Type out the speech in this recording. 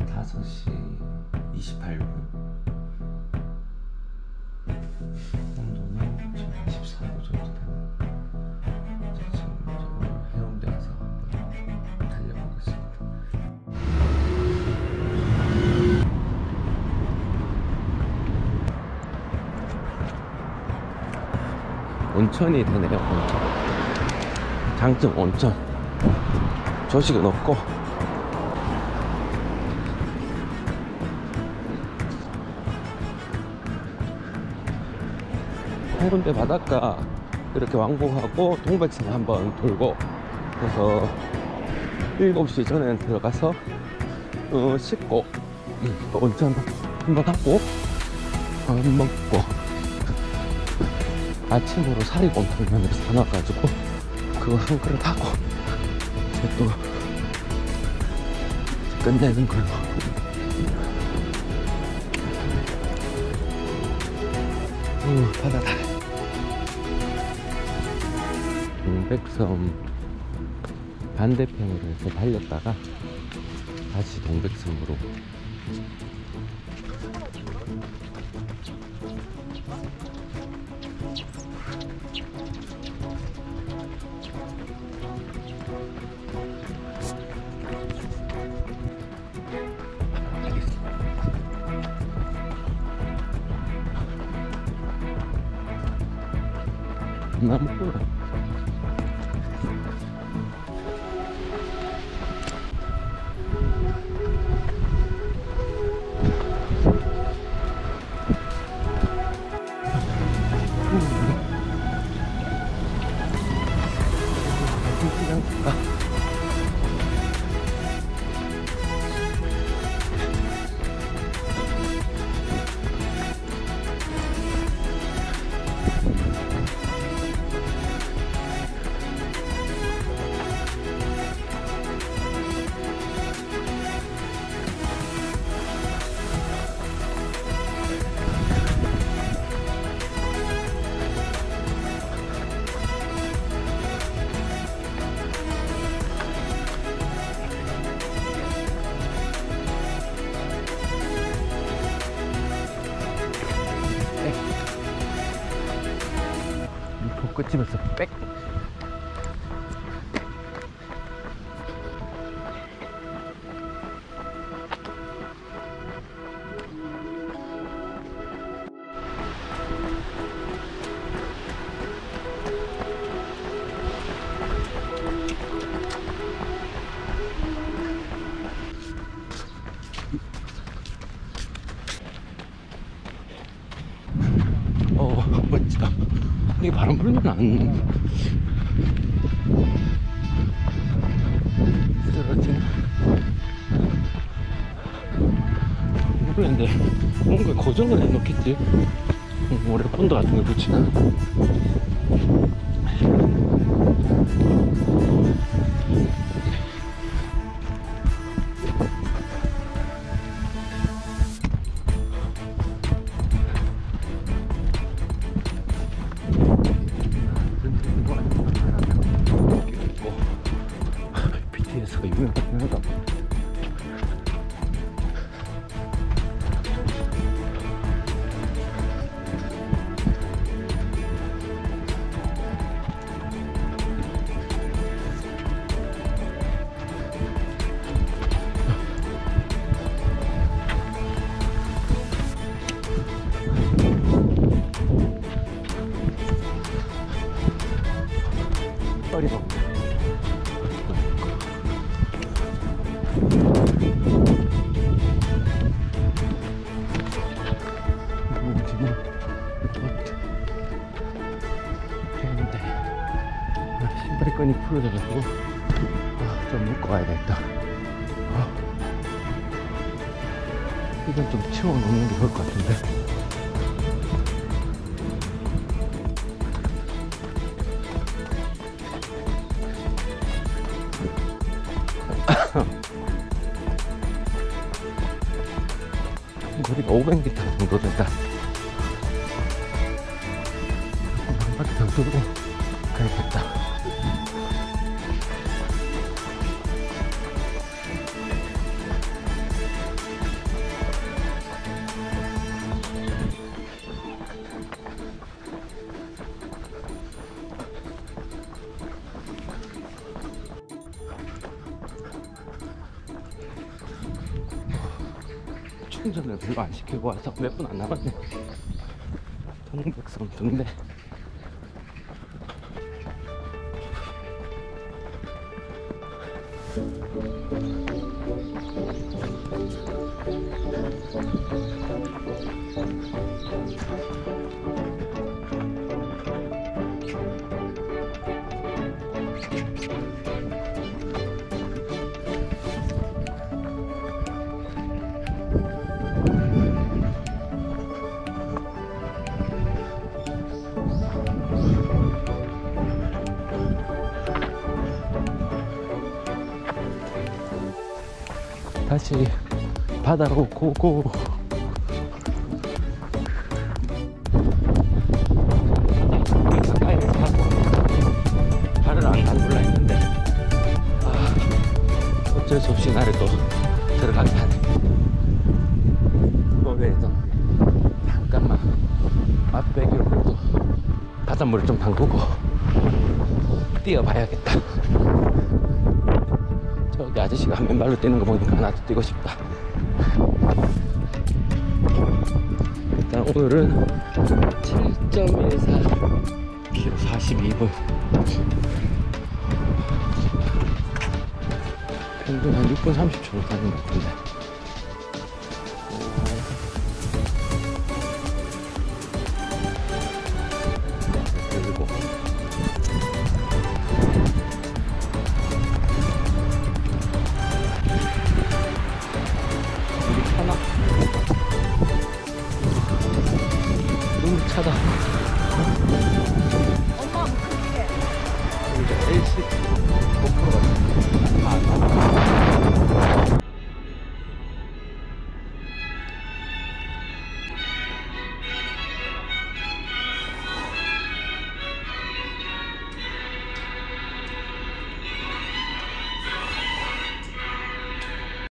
5시 28분 온도는 지금 14도 정도 되는 자, 지금 오늘 해운대 가서 한번 달려보겠습니다 온천이 되네요. 온천 장점 온천. 조식은 없고 해운대 바닷가 이렇게 왕복하고 동백산 한번 돌고 그래서 7시 전에 들어가서 어, 씻고 음, 또 온천 한번 하고 밥 먹고 아침으로 사리곰탕면을 사놔가지고 그거 한 그릇 하고 이제 또 끝내는 걸로. 우 바다다 동백섬 반대편으로 해서 달렸다가 다시 동백섬으로. 나무 꽃집에서 빽 어, 멋지다. 이게 바람 불면 안 쓰러지나? 모르겠는데 뭔가 고정을 해놓겠지. 음, 올해 본드 같은 걸 붙이나? 끈이 풀어져가지고 아, 좀 묶어 가야 겠다. 아, 이건 좀 치워놓는 게 좋을 것 같은데. 거리가 500m 정도 된다. 한 바퀴 더 돌고 가야겠다. 충전을 별로 안 시키고 와서 몇 분 안 남았네. 동백섬 등대. 다시 바다로 고고. 가까이에서 하고 발을 안 담글라 했는데 아, 어쩔 수 없이 나를 또 들어가게 하네. 노래에서 잠깐만 맛배기로 그래도 바닷물을 좀 담그고 뛰어봐야겠다. 저기 아저씨가 맨발로 뛰는 거 보니까 나도 뛰고 싶다. 일단 오늘은 7.14 km 42분. 평균 한 6분 30초로 가는 것 같은데. 하나 너무 차다.